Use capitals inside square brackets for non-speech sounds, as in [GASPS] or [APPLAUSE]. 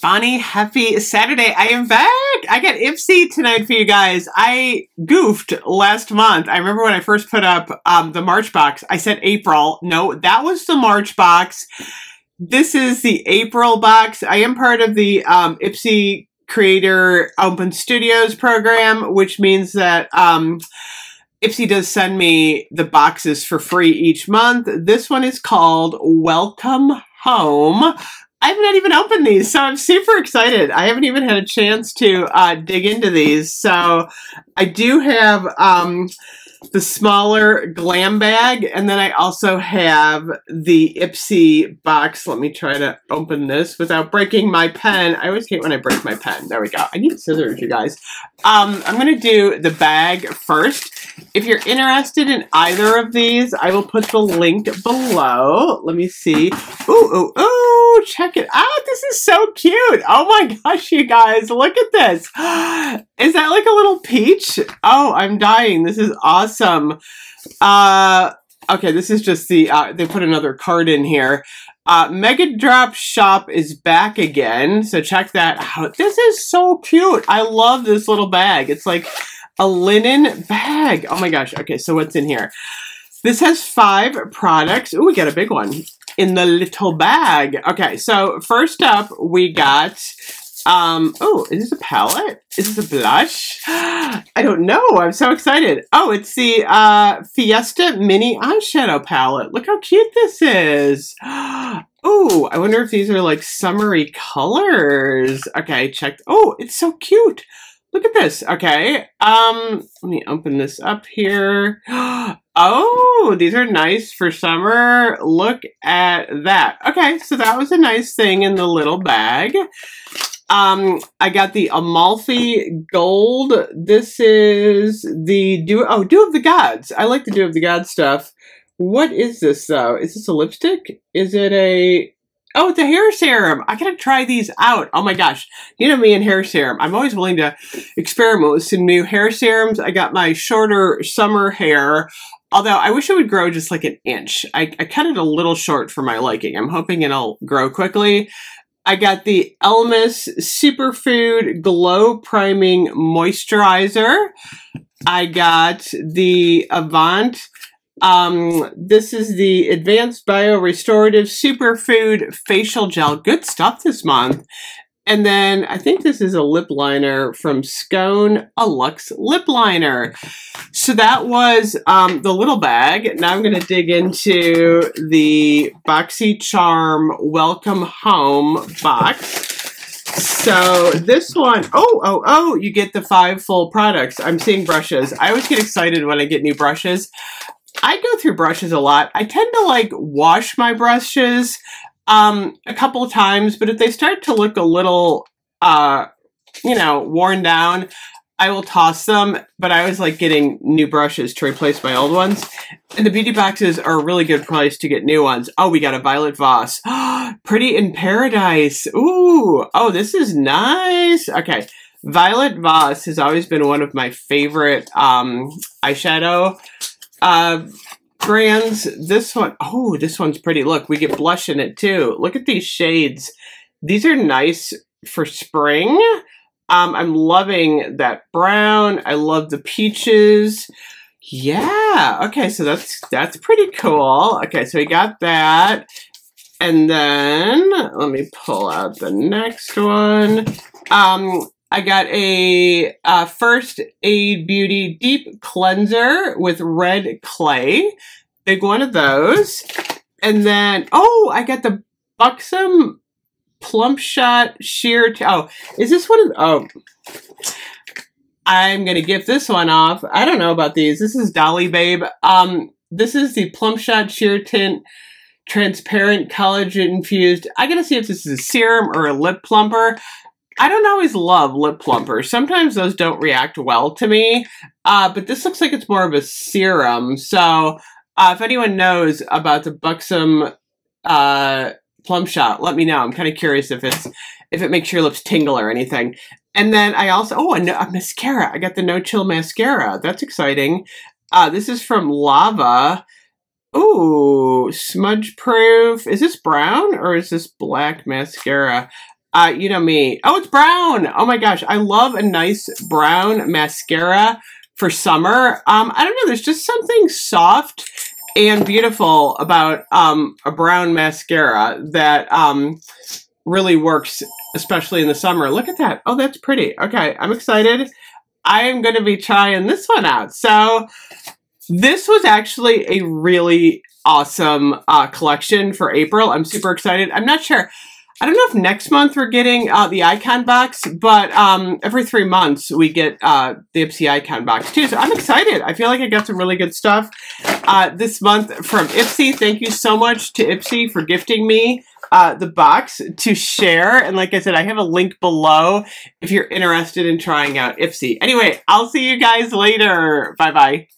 Bonnie, happy Saturday. I am back. I got Ipsy tonight for you guys. I goofed last month. I remember when I first put up um, the March box, I said April. No, that was the March box. This is the April box. I am part of the um, Ipsy Creator Open Studios program, which means that um, Ipsy does send me the boxes for free each month. This one is called Welcome Home. I have not even opened these, so I'm super excited. I haven't even had a chance to uh, dig into these. So I do have um, the smaller glam bag, and then I also have the Ipsy box. Let me try to open this without breaking my pen. I always hate when I break my pen. There we go. I need scissors, you guys. Um, I'm going to do the bag first. If you're interested in either of these, I will put the link below. Let me see. Ooh, ooh, ooh, check it out. This is so cute. Oh my gosh, you guys, look at this. [GASPS] Is that like a little peach? Oh, I'm dying. This is awesome. Uh, okay, this is just the, uh, they put another card in here. Uh, Mega Drop Shop is back again, so check that out. This is so cute. I love this little bag. It's like a linen bag. Oh my gosh. Okay, so what's in here? This has five products. Oh, we got a big one in the little bag. Okay, so first up, we got um, oh, is this a palette? Is this a blush? [GASPS] I don't know. I'm so excited. Oh, it's the uh, Fiesta Mini Eyeshadow Palette. Look how cute this is. [GASPS] Oh, I wonder if these are like summery colors. Okay, check. Oh, it's so cute. Look at this. Okay. Um, let me open this up here. [GASPS] Oh, these are nice for summer. Look at that. Okay, so that was a nice thing in the little bag. Um, I got the Amalfi Gold. This is the Dew, oh, Dew of the Gods. I like the Dew of the Gods stuff. What is this though? Is this a lipstick? Is it a, Oh, it's a hair serum. I gotta try these out. Oh my gosh. You know me and hair serum. I'm always willing to experiment with some new hair serums. I got my shorter summer hair. Although I wish it would grow just like an inch. I, I cut it a little short for my liking. I'm hoping it'll grow quickly. I got the Elemis Superfood Glow Priming Moisturizer. I got the Avant um, this is the Advanced Bio Restorative Superfood Facial Gel. Good stuff this month. And then I think this is a lip liner from Scone, a Luxe lip liner. So that was um, the little bag. Now I'm going to dig into the BoxyCharm Welcome Home box. So this one, oh, oh, oh, you get the five full products. I'm seeing brushes. I always get excited when I get new brushes. I go through brushes a lot. I tend to like wash my brushes um, a couple times, but if they start to look a little, uh, you know, worn down, I will toss them. But I always like getting new brushes to replace my old ones. And the beauty boxes are a really good price to get new ones. Oh, we got a Violet Voss. [GASPS] Pretty in Paradise. Ooh. Oh, this is nice. Okay. Violet Voss has always been one of my favorite um, eyeshadow uh, brands, this one, oh, this one's pretty. Look, we get blush in it too. Look at these shades. These are nice for spring. Um, I'm loving that brown. I love the peaches. Yeah. Okay, so that's that's pretty cool. Okay, so we got that. And then let me pull out the next one. Um, I got a uh, First Aid Beauty Deep Cleanser with red clay. Big one of those. And then, oh, I got the Buxom Plump Shot Sheer. oh, is this one of, oh. I'm going to give this one off. I don't know about these. This is Dolly Babe. Um, this is the Plump Shot Sheer Tint Transparent Collagen Infused. I gotta see if this is a serum or a lip plumper. I don't always love lip plumpers. Sometimes those don't react well to me, uh, but this looks like it's more of a serum. So uh, if anyone knows about the Buxom uh, Plump Shot, let me know. I'm kind of curious if it's if it makes your lips tingle or anything. And then I also oh a, a mascara. I got the No Chill mascara. That's exciting. Uh, this is from Lava. Ooh, smudge proof. Is this brown or is this black mascara? Uh, you know me. Oh, it's brown. Oh my gosh. I love a nice brown mascara for summer. Um, I don't know. There's just something soft and beautiful about um, a brown mascara that um, really works, especially in the summer. Look at that. Oh, that's pretty. Okay, I'm excited. I am going to be trying this one out. So this was actually a really awesome uh, collection for April. I'm super excited. I'm not sure. I don't know if next month we're getting uh, the icon box, but um, every three months we get uh, the Ipsy icon box too. So I'm excited. I feel like I got some really good stuff uh, this month from Ipsy. Thank you so much to Ipsy for gifting me uh, the box to share. And like I said, I have a link below if you're interested in trying out Ipsy. Anyway, I'll see you guys later. Bye bye.